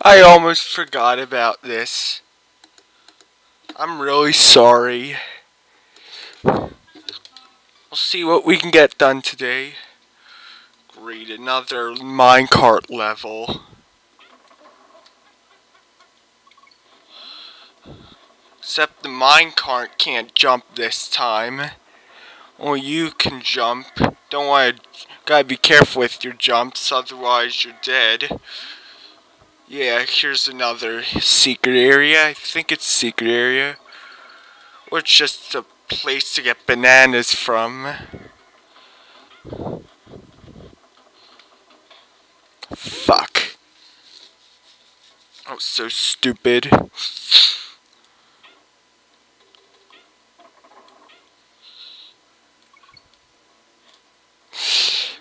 I almost forgot about this. I'm really sorry. We'll see what we can get done today. Great, another minecart level. Except the minecart can't jump this time. Only you can jump. Don't want to... Gotta be careful with your jumps, otherwise you're dead. Yeah, here's another secret area. I think it's secret area. Or just a place to get bananas from. Fuck. Oh, so stupid.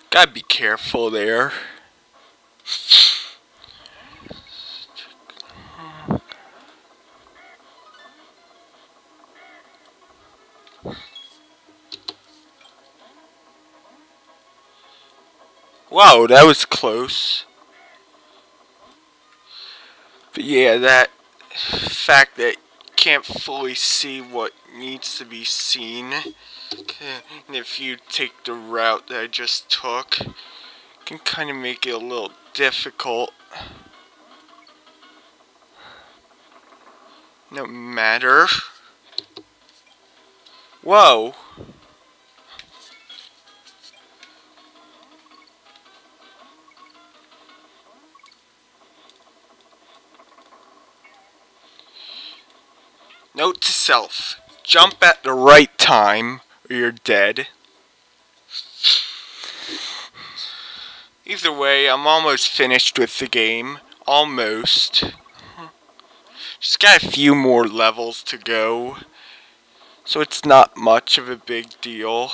Gotta be careful there. Wow, that was close. But yeah, that fact that can't fully see what needs to be seen, and if you take the route that I just took, can kind of make it a little difficult. No matter. Whoa. Note to self, jump at the right time or you're dead. Either way, I'm almost finished with the game. Almost. Just got a few more levels to go. So it's not much of a big deal.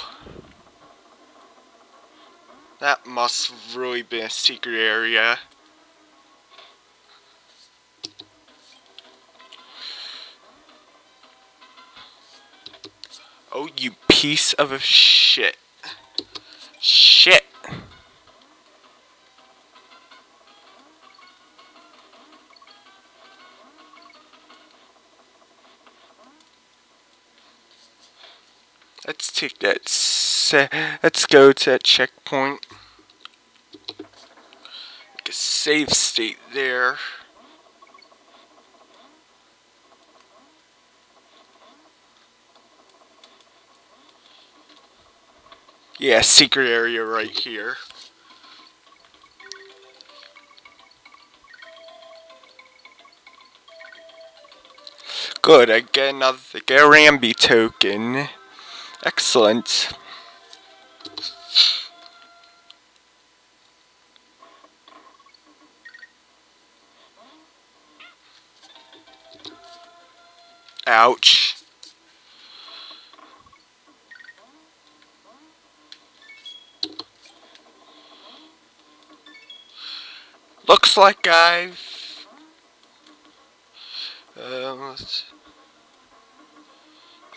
That must have really been a secret area. Oh, you piece of a shit. Shit. Let's take that. Let's go to that checkpoint. Make a save state there. Yeah, secret area right here. Good, I get another Garambi token. Excellent. Ouch. Looks like I've... Um,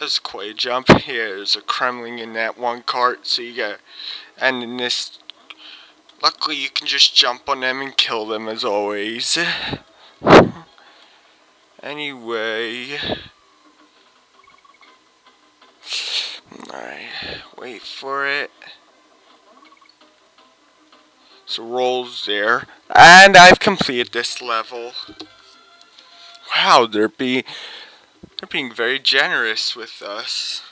there's quite a jump. Here, there's a Kremling in that one cart, so you got... And in this... Luckily, you can just jump on them and kill them, as always. anyway... Alright, wait for it. Rolls there. And I've completed this level. Wow, they're being they're being very generous with us.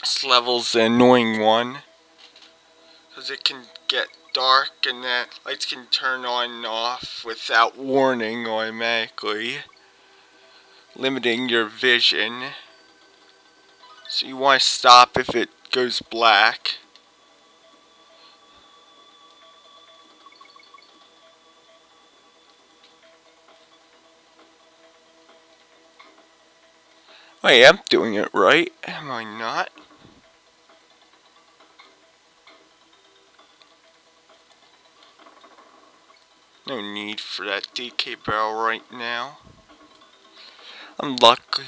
This level's the annoying one. Because it can get dark and the lights can turn on and off without warning automatically. Limiting your vision. So you want to stop if it goes black. I am doing it right, am I not? No need for that DK barrel right now. I'm lucky.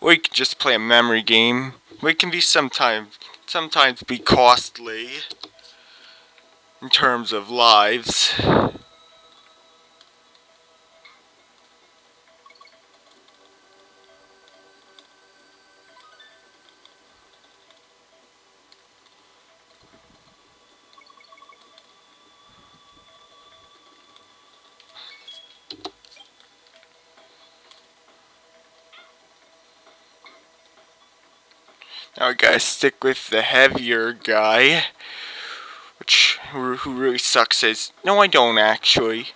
You can just play a memory game. It can be sometimes sometimes be costly in terms of lives. Now we gotta stick with the heavier guy. Which, who, who really sucks is, no I don't actually.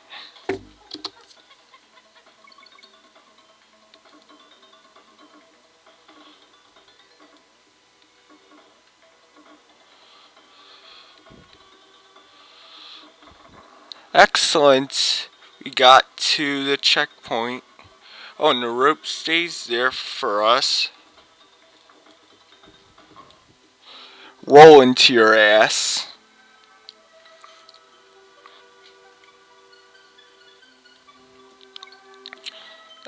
Excellent. We got to the checkpoint. Oh, and the rope stays there for us. Roll into your ass.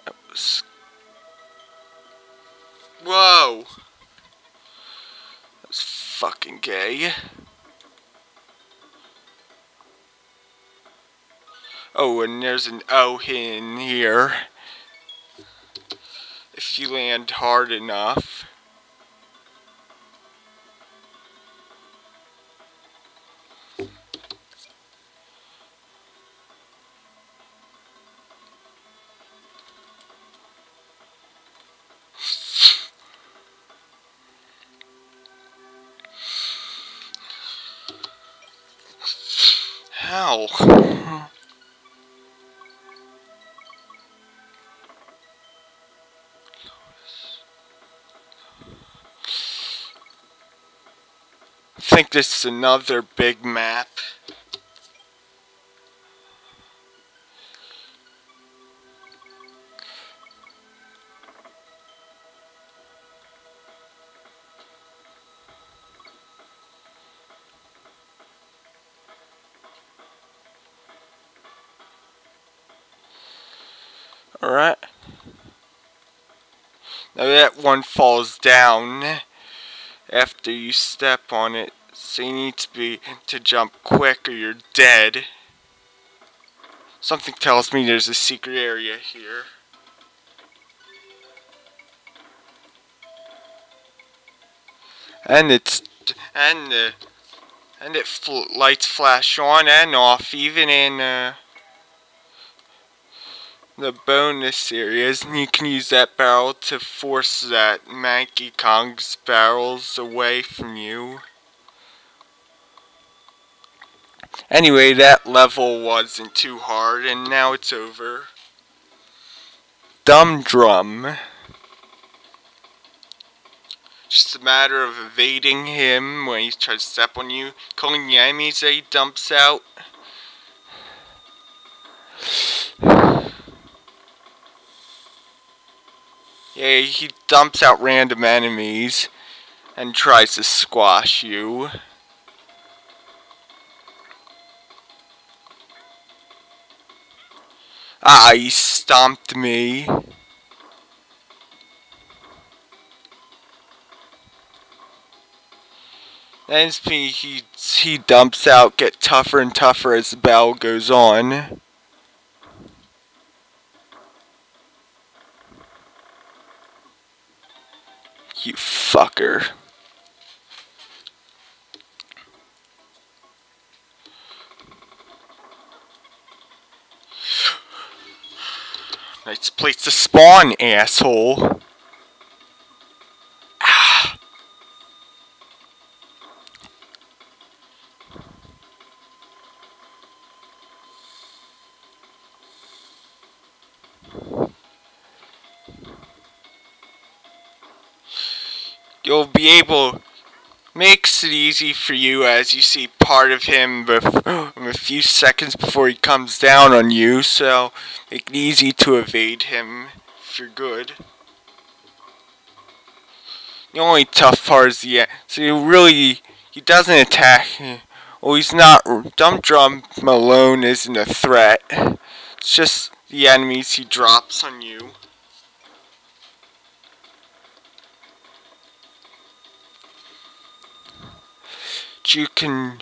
That was... Whoa! That was fucking gay. Oh, and there's an O in here. If you land hard enough. How? think this is another big map. Alright. Now that one falls down after you step on it. So you need to be to jump quick or you're dead. Something tells me there's a secret area here. And it's and the and it fl lights flash on and off even in uh, the bonus areas and you can use that barrel to force that Manky Kong's barrels away from you. Anyway, that level wasn't too hard and now it's over. Dumb Drum. Just a matter of evading him when he tries to step on you, calling the enemies that he dumps out. Yeah, he dumps out random enemies and tries to squash you. Ah, he stomped me. Then he, he dumps out, get tougher and tougher as the battle goes on. Fucker. Nice place to spawn, asshole. You'll be able makes it easy for you as you see part of him a few seconds before he comes down on you, so make it easy to evade him if you're good. The only tough part is the so he really he doesn't attack. Well, he's not. Dumb Drum Malone isn't a threat. It's just the enemies he drops on you. You can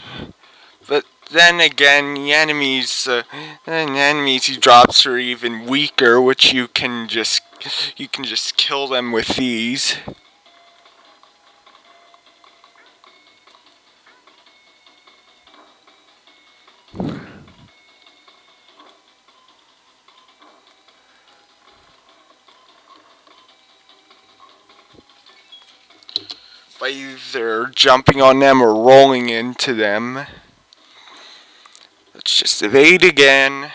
but then again the enemies uh, the enemies he drops are even weaker which you can just you can just kill them with these either jumping on them or rolling into them. Let's just evade again.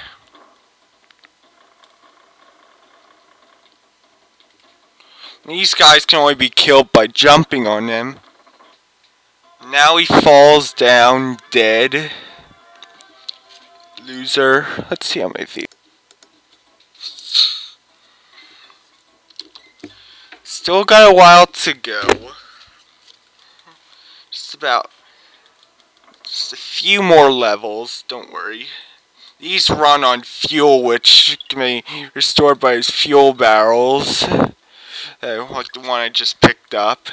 These guys can only be killed by jumping on them. Now he falls down dead. Loser. Let's see how many feet. Still got a while to go. About just a few more levels, don't worry. These run on fuel, which can be restored by his fuel barrels. Uh, like the one I just picked up.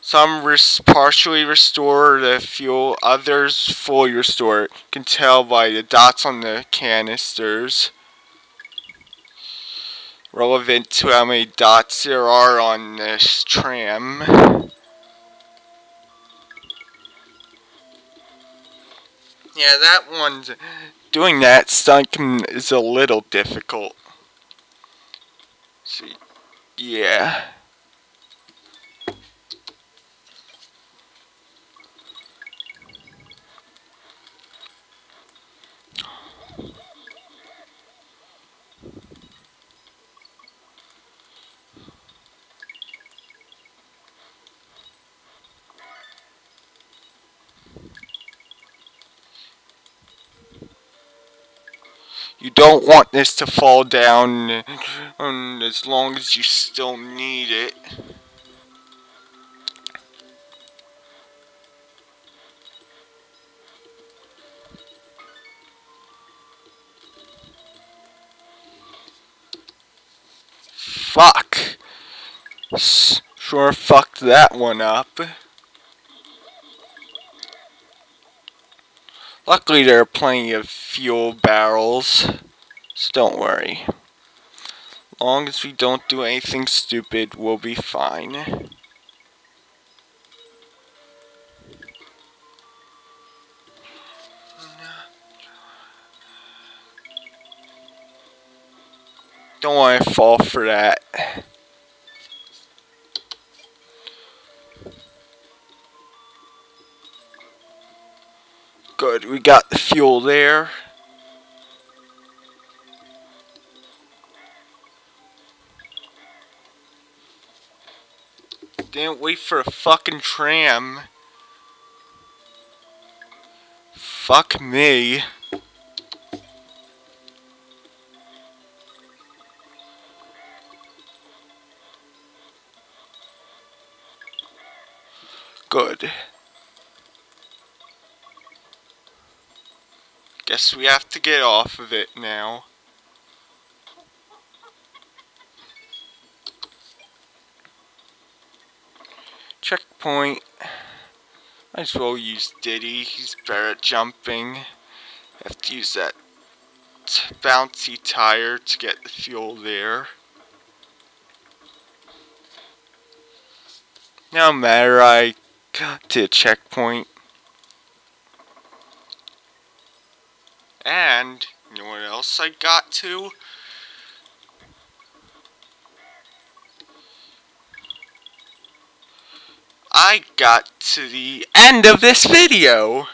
Some res partially restore the fuel, others fully restore it. You can tell by the dots on the canisters. Relevant to how many dots there are on this tram. Yeah, that one's doing that stunt is a little difficult. See, yeah. You don't want this to fall down as long as you still need it. Fuck. Sure fucked that one up. Luckily there are plenty of fuel barrels, so don't worry. Long as we don't do anything stupid, we'll be fine. Don't want to fall for that. Good, we got the fuel there. Didn't wait for a fucking tram. Fuck me. Good. We have to get off of it now. Checkpoint. Might as well use Diddy. He's better at jumping. Have to use that bouncy tire to get the fuel there. No matter, I got to a checkpoint. And, you know what else I got to? I got to the end of this video!